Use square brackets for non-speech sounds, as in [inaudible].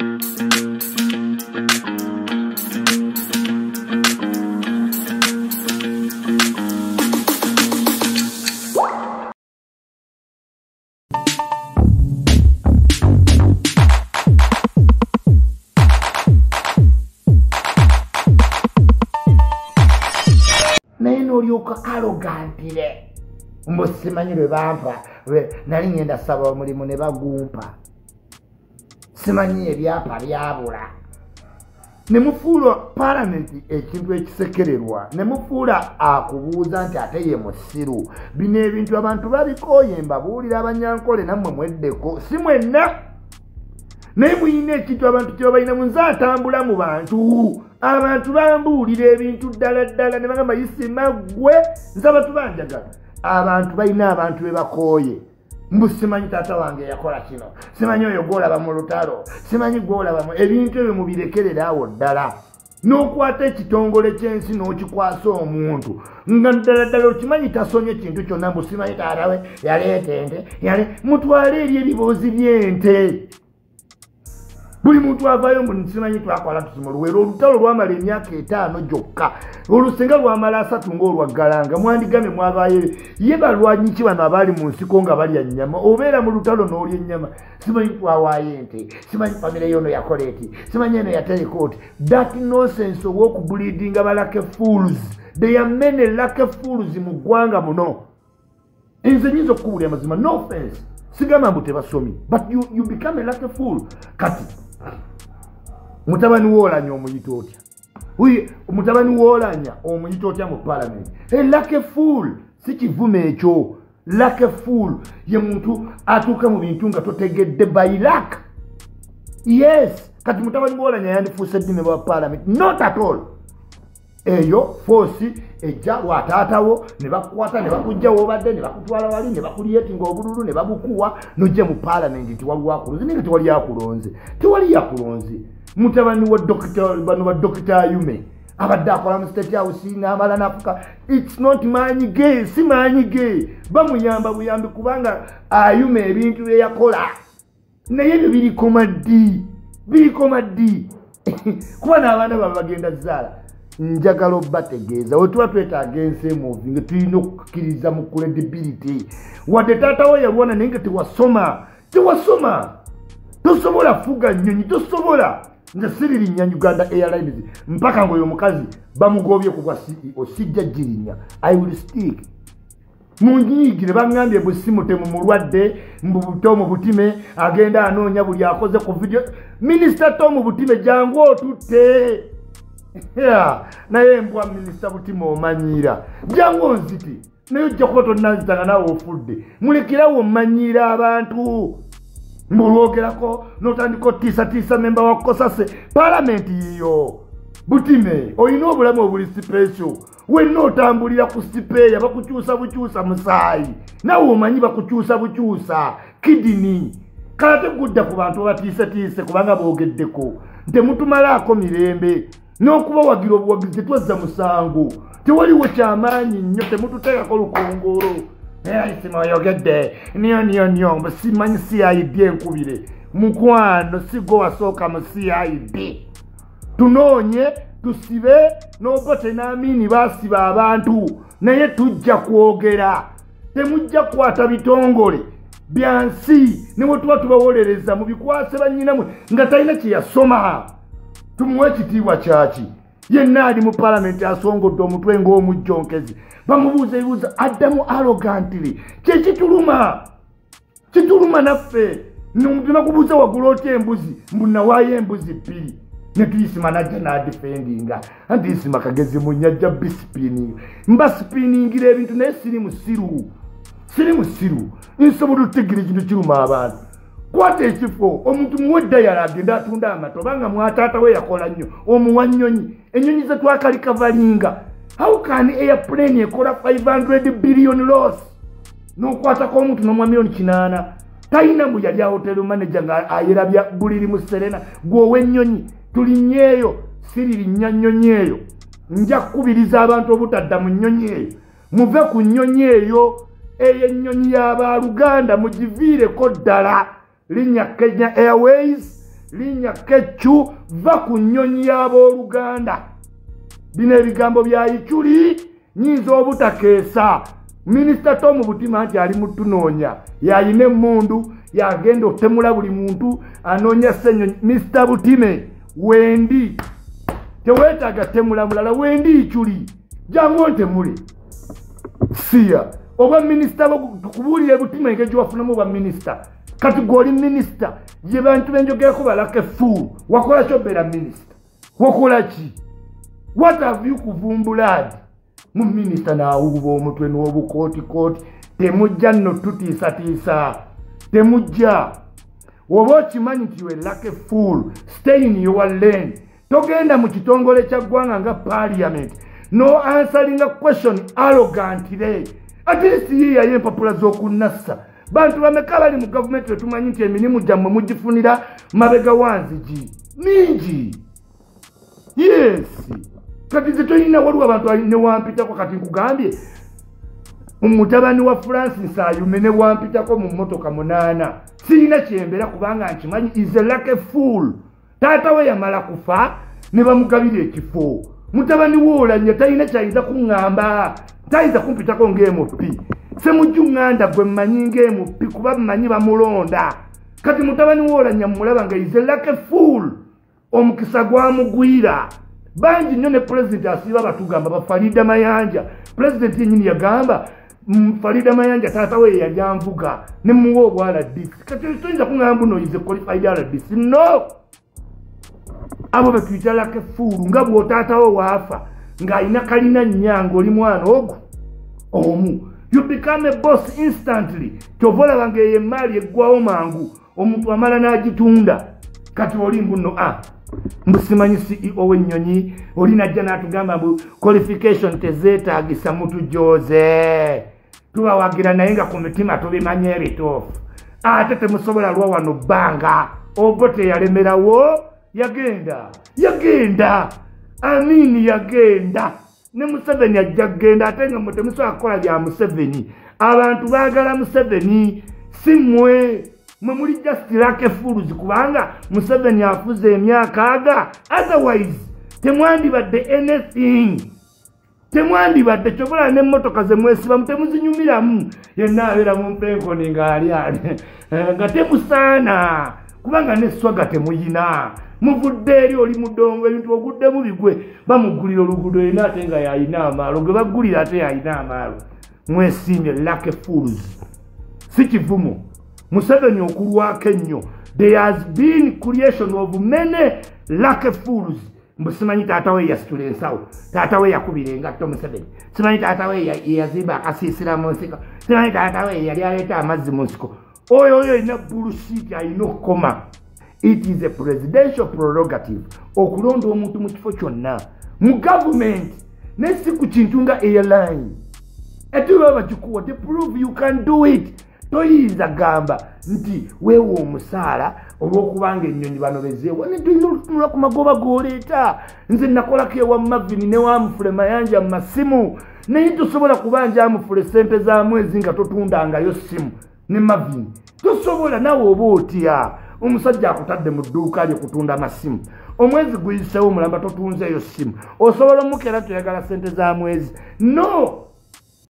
naye n'olyoka alogantire mbu simanyi lwe bampa nali ngenda saba omulimu ne bagumpa simanyi ebyapa byabula. Ne mufuula paalamenti ekintu ekisekererwa. Ne mufuula akubuuza nti ate ye musiru. Bino ebintu abantu babikooye mbabuulira abanyankole nammwe mweddeko. Si mwenna? Naye muyina ekintu abantu kyebabalina munze atambula mu bantu. Abantu bambuulira ebintu ddala ddala ne bagamba yisimaggwe nze abantu banjagala abantu balina abantu be bakooye mbu simanyi taata wange yakola kino. Simanyi oyo gwolaba mu lutalo. Simanyi gwolabamu ebintu ebyo mubirekerera awo ddala. N'okwata ekitongole ky'ensi n'okikwasa omuntu. Nga ddala ddala okimanyi tasomye kintu kyonna mbu simanyi taata we yaleeta ente yale mutwale eri ebiboozi by'ente buli muntu avaayo mbu nsimanyi twakola tusoma oluwera olutalo lwamala emyaka etaano gyokka olusenga lwamala asatu ngaolwaggalanga mwandigamye mwavaayo ye balwanyiki bano abaali mu nsiko nga balya nnyama? Obeera mu lutalo n'olya ennyama simanyi twawaayo ente simanyi famire yono yakola eti simanyi eno yaterekooti that nonsense ow'okubuliidinga balake fools they are many lake fools mu ggwanga muno. Nze nyinza okukubulya amazima no offense. Sigamba mbu tebasomi but you, you become a lucky fool. Kati mutabani woolanya omuyita otya? Mutabani woolanya omuyita otya mu palamenti elake fool si kivume ekyo. Lake fool ye muntu atuuka mu bintu nga totegedde bailak yes kati mutabani woolanya yandifuuse ddime bwa palamenti not at all. Eyo foosi ejja wataatawo ne bakukwata ne bakujja woobadde ne bakutwala wali ne bakulyetinga obululu ne babukuwa nojja mu paalamenti nti waliwo akulonze. Naye nga tewali akulonze. Tewali yakulonze mutabani bano ba dokita ayume. Abadde akola mu state house n'amala nafuka. Its not maanyi ge si maanyi ge. Bamuyamba buyambi kubanga ayume ebintu byeyakola naye ebyo birikoma ddi birikoma ddi [laughs] kuba n'abaana baba bagenda zaala. Njagala obategeeza wetuba twetaaga ensi emuvi nga tulina okukkiriza mu credibility. Wadde taatawo yalwana naye nga tewasoma. Tewasoma. Tosobola fuga nyonyi tosobola nze siririnnya uganda airlines mpaka ngaoyo omukazi bamugobye ku bwa ceo sijja girinya i will stick munyiigire baŋŋambye busimutemu mulwadde mbubutomu butime agenda anoonya buli akoze ku vidiyo minisita tomu butime jangu otutte. Naye embwa minisita butima omanyira. Jangu onziti naye ojja kuba tonnanzitanga naawe ofudde. Mulekerawo omanyiira abantu mbulwogerako notandika otiisatiisa memba wa kosase. Paalamenti yiyo. Butime olina obulamu obuli sipesyo wenna otambulira ku sipeeya bakukyusa bukyusa musaayi. Nawe omanyi bakukyusa bukyusa. Kidini. Kala tegudda ku bantu abatiisetiise kubanga boogeddeko. Ntemutumalaako mirembe. N'okuba wagira obuwagizi tetwazza musango. Tewaliwo kyamaanyi nnyo temututeekako lukongolo nayeisima oyogedde niyo niyo niyo. Mbu simanyi cid enkubire. Mukwano sigo wasooka mu cid tunoonye tusibe n'obote n'amiini baasiba abantu. Naye tujja kwogera. Temujja kukwata bitongole. Byansi ne bwe tuba tubawolereza mubikwase bannyinamwe nga talina kye yasoma. Tumuwe ekitiibwa kyaki yenna ali mu paalamenti asongodde omutwe ng'omujjonkezi bamubuuza ebibuuzo addamu arogantiri kyekituluma kituluma? Naffe. Tunakubuuza wagula otya embuzi? Mbunawaayo embuzi bbiri. Netuyisima najja nadifendinga. Anti isima kagezi munyajja bisipininga mba sipiningira ebintu naye siri musiru siri musiru nsobola otutegeera ekintu kiruma abantu kwata ekifo omuntu muweddayala agenda atunda amato obanga mwataata we yakola nnyo omuwa nnyonyi. Ennyonyi zetwakalikavalinga how can airplane ekola 500 billion loss? N'okwatako omuntu n'omwa miliyoni kinaana. Talina mbu yali ahotel manager nga ayerabya buliri mu serena. Gwowe ennyonyi tulinnyeeyo siririnnya nnyonyi eyo. Nja kukubiriza abantu obutadda mu nnyonyi eyo. Muve ku nnyonyi eyo eyo ennyonyi y'abaluganda mugiviireko ddala linnya kenya airways linnya keccu va ku nnyonyi y'abooluganda. Bino ebigambo bya ikyuli nyinza obutakeesa. Minisita tomu butima nti ali mutunoonya yayina emmundu yagenda otemula buli muntu anoonya senyonyi misita butime wendi teweetaaga temula mulala. Wendi ikyuli jangu ntemule siya oba minisita tukubuulire butima engeri gyewafunamu obwa minisita kati gweoli minisita ye bantu benjogerako balaka efuulu wakola kyobeera minisita? Wakola ki? What have you kuvumbuladi mu minisita naawuuba omutwe n'obukootikooti temujja nno tutiisatiisa temujja. Oba okimanyi nti we lake full stay in your lane. Togenda mu kitongole kya ggwanga nga parliament no answeringa question arrogantly. At least yiyayo empapula z'okunassa bantu bameka bali mu gavumenti wetumanyi nti emirimu gyammwe mugifunira mabega wanzigi mingi. Yes. Kati zetolina waliwo abantu newampitako kati nkugambye mutabani wa francis ayume newampitako mu motoka munaana. Sirina kyembera kubanga nkimanyi is a lucky fool. Taata we yamala kufa ne bamugabira ekifo. Mutabani woolanya talina kyayinza kuŋŋamba tayinza kumpitako ng'emupi semujjuŋŋanda gwe mmanyi ng'emupi kuba mmanyi bamulonda. Kati mutabani woolanya mulaba nga a lucky fool. Omukisa gwamugwira. Bangi nnyo ne pulezidenti asiiba batugamba bafalida mayanja. Pulezidenti yenyini yagamba mm, falida mayanja taata we yali anvuga ne muwa obwa rdc kati toyinza kuŋŋamba buno ize qualified rdc no! Abo betuyita lake fuulu nga bw'otaatawo waafa ng'alina kalina nnyanga oli mwana ogwo omu you become a boss instantly. Kyova olaba ngaeyo emaali eggwawo mangu omuntu amala n'agitunda. Kati oli mbuno a ah, mbusimanyi ceo w'ennyonyi oli najja n'atugamba mbu qualification tezeetagisa mutujoze tubawagira naye nga ku mitima tubimanye ebituufu. Ate temusobola lwa wano bbanga obo teyalemerawo yagenda yagenda amini yagenda ne museveni ajja kgenda ate nga mwe temusobola kukola bya museveni. Abantu baagala museveni si mmwe. Mwe muli just lake fools kubanga museveni afuze emyaka aga. Otherwise temwandibadde anything. Temwandibadde kyobola nemmotoka zemwesibamu temuzinyumiramu. Yenna abeera mumpenkoni ngaali ane [laughs] nga temusaana. Kubanga neswaga temuyina muvudde eri oli mudongo ebintu oguddemu bigwe bamugulira oluguudo yina ate nga yayina amaalo gwe baggulira ate yayina amaalo. Mwesimbye lake fools. Si kivumo. Museveni okulwako ennyo. There has been creation of many lake fools. Simanyi taata we yasitula ensawo. Taata we yakubira engatto museveni. Simanyi taata we yazimba akasiisira mu nsiko. Simanyi taata we yali aleeta amazzi mu nsiko. Oyo oyo alina bullshit alina okukoma it is a presidential prerogative okulonda omuntu mu kifo kyonna. Mu gavumenti nesi ku kintu nga airline ate baba bakikuwa te prove you can do it. Toyinza gamba nti weewa omusaala olw'okubanga ennyonyi bano bezeewa netulina olutunula ku magoba g'oleeta. Nze nakolako ewa mavini newamufule mayanja mu masimu. Naye tosobola kubanja amufule sente za mwezi nga totundangayo simu ne mavini tosobola nawe oba otya omusajja akutadde mu dduuka lye kutunda amasimu. Omwezi guyisewo mulamba totunzeeyo simu osobola omukera toyagala sente za mwezi. No